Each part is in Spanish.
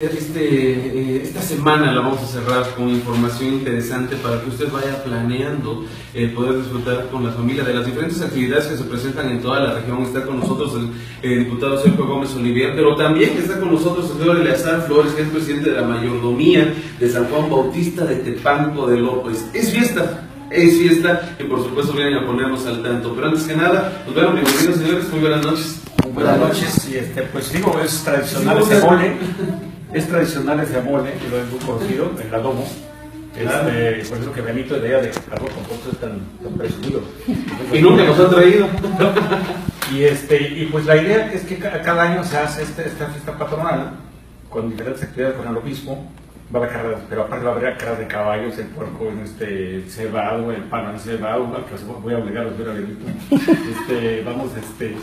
Este, eh, esta semana la vamos a cerrar con información interesante para que usted vaya planeando el poder disfrutar con la familia de las diferentes actividades que se presentan en toda la región. Está con nosotros el, diputado Sergio Gómez Olivier, pero también está con nosotros el señor Eleazar Flores, que es presidente de la mayordomía de San Juan Bautista de Tepanco de López. Es fiesta, es fiesta y por supuesto vienen a ponernos al tanto. Pero antes que nada, nos vemos, bienvenidos señores, muy buenas noches. buenas noches, y este, pues digo, es tradicional este mole es tradicional ese mole, que lo es muy conocido, el adobo. Este, por eso que Benito de allá de Carlos tampoco es tan, tan presumido. Y nunca nos ha traído. y, este, y pues la idea es que cada año se hace este, esta fiesta patronal con diferentes actividades con el obispo. Va a haber carreras, pero aparte va a haber carreras de caballos, el puerco en este cebado, el pan en cebado, que voy a obligar a ver a Benito. Este, vamos, este,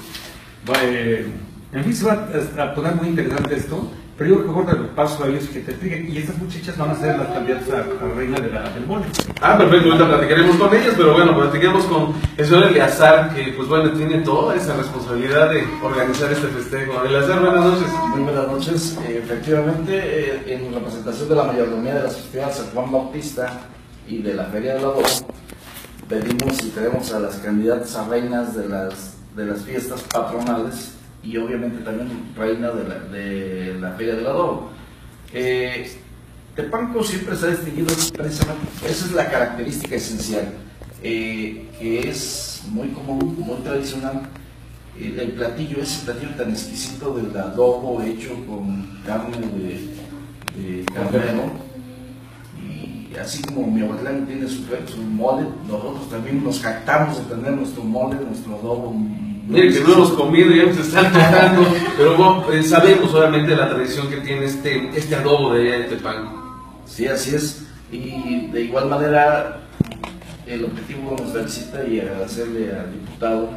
va, eh, en fin, se va a poner muy interesante esto. Pero yo creo que el paso a ellos que te expliquen. Y estas muchachas van a ser las candidatas a, reina de la, del mole. Ah, perfecto, ahorita platicaremos con ellas, pero bueno, platiquemos con el señor Eleazar, que pues bueno, tiene toda esa responsabilidad de organizar este festejo. Eleazar, buenas noches. Muy buenas noches. Eh, efectivamente, eh, en la presentación de la mayordomía de las festividades San Juan Bautista y de la Feria de la Voz, pedimos y tenemos a las candidatas a reinas de las, de las fiestas patronales y obviamente también reina de la, de la Feria del Adobo. Eh, Tepanco siempre se ha distinguido precisamente, esa es la característica esencial, eh, que es muy común, muy tradicional. El, el, platillo, ese platillo tan exquisito del adobo hecho con carne de, de carnero, y así como mi tiene su, su mole, nosotros también nos jactamos de tener nuestro mole, nuestro adobo Que no hemos comido y ya nos están tocando, pero bueno, eh, sabemos obviamente la tradición que tiene este, este adobo de allá de Tepango. Sí, así es. Y de igual manera, el objetivo de nuestra visita y agradecerle al diputado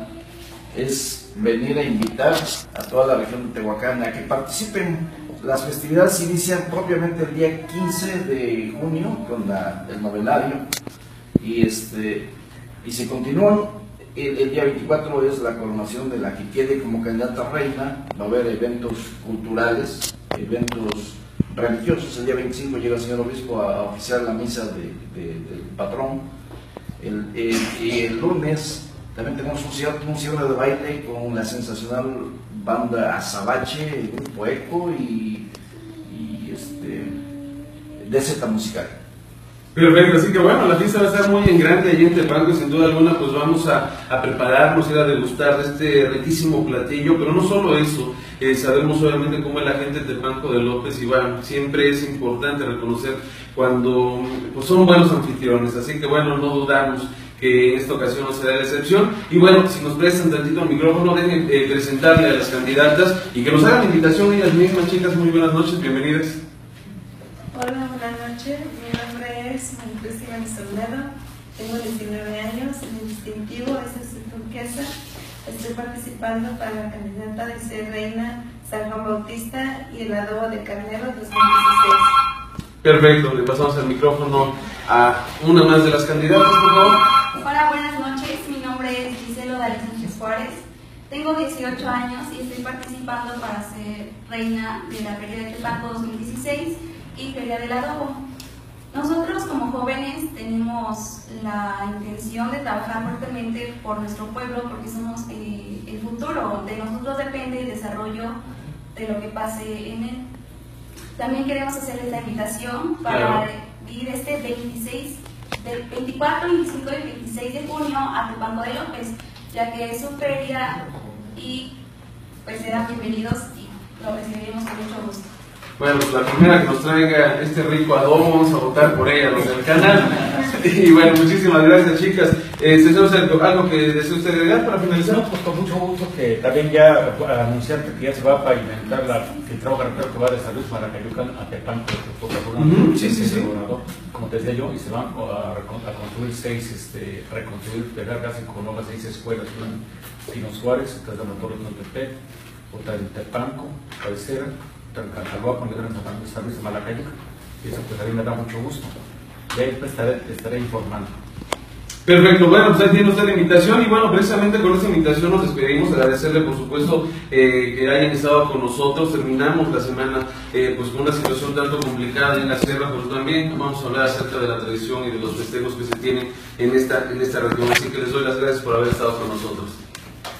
es venir a invitar a toda la región de Tehuacán a que participen. Las festividades inician propiamente el día 15 de junio con la, el novenario y, este, y se continúan el, día 24 es la coronación de la que quede como candidata reina. Va a haber eventos culturales, eventos religiosos. El día 25 llega el señor obispo a, oficiar la misa del patrón. El, y el lunes también tenemos un cierre, un de baile con la sensacional banda Azabache, el grupo Eco y, y este, de Z musical. Perfecto, así que bueno, la fiesta va a estar muy en grande allí en Tepanco y sin duda alguna pues vamos a, prepararnos, ir a degustar de este riquísimo platillo, pero no solo eso, eh, sabemos obviamente cómo es la gente de Tepanco de López y bueno, siempre es importante reconocer cuando pues, son buenos anfitriones, así que bueno, no dudamos que en esta ocasión no será la excepción. Y bueno, si nos prestan tantito el micrófono, dejen eh, presentarle a las candidatas y que nos hagan invitación ellas mismas, chicas, muy buenas noches, bienvenidas. Hola, buenas noches es Cristina Soldado, tengo 19 años, mi distintivo es el turquesa. Estoy participando para la candidata de ser reina San Juan Bautista y el adobo de carnero 2016. Perfecto, le pasamos el micrófono a una más de las candidatas, por favor. Hola, buenas noches. Mi nombre es Giselo Dalí Sánchez Juárez. Tengo 18 años y estoy participando para ser reina de la Feria de Tepaco 2016 y Feria del Adobo. Nosotros como jóvenes tenemos la intención de trabajar fuertemente por nuestro pueblo porque somos eh, el futuro, de nosotros depende el desarrollo de lo que pase en él. También queremos hacerles la invitación para ir este 26, del 24, 25 y 26 de junio a Tupango de López, ya que es su feria y pues serán bienvenidos y lo recibiremos con mucho gusto. Bueno, pues la primera que nos traiga este rico adobo, vamos a votar por ella, los del canal. Y bueno, muchísimas gracias, chicas. Eh, señor Sergio, ¿algo que desee usted agregar para finalizar? pues con mucho gusto que también ya anunciar que ya se va a pavimentar la, el trabajo que va de salud para que ayuden a Tepanco, uh Sí, sí, sí. Como te decía yo, y se van a, a construir seis, este, reconstruir, pegar casi con nuevas seis escuelas, una en Pino Suárez, otra en Tepec, otra en Tepanco, Cabecera, Con San Fernando de San Malacayuca. Y eso pues a me da mucho gusto. Y ahí pues, estaré, estaré informando. Perfecto, bueno, pues ahí tiene usted la invitación y bueno, precisamente con esta invitación nos despedimos, agradecerle por supuesto eh, que hayan estado con nosotros, terminamos la semana eh, pues con una situación tanto complicada en la sierra, pero también vamos a hablar acerca de la tradición y de los festejos que se tienen en esta, en esta región, así que les doy las gracias por haber estado con nosotros.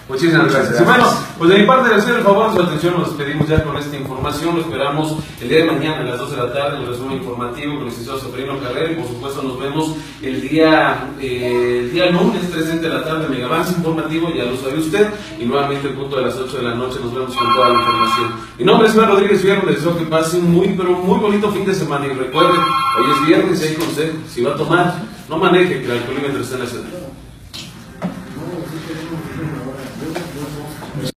Muchísimas gracias. Y bueno, pues de mi parte, agradecer el favor de su atención, nos despedimos ya con esta información, lo esperamos el día de mañana a las 2 de la tarde, en el resumen informativo con el licenciado Soprino Carrera y por supuesto nos vemos el día, eh, el día lunes 3 de la tarde, Megavance informativo, ya lo sabe usted, y nuevamente el punto de las 8 de la noche nos vemos con toda la información. Mi nombre es Iván Rodríguez Fierro, les deseo que pase un muy, pero muy bonito fin de semana y recuerden, hoy es viernes y hay consejo, si va a tomar, no maneje, que el alcoholímetro está en la ciudad.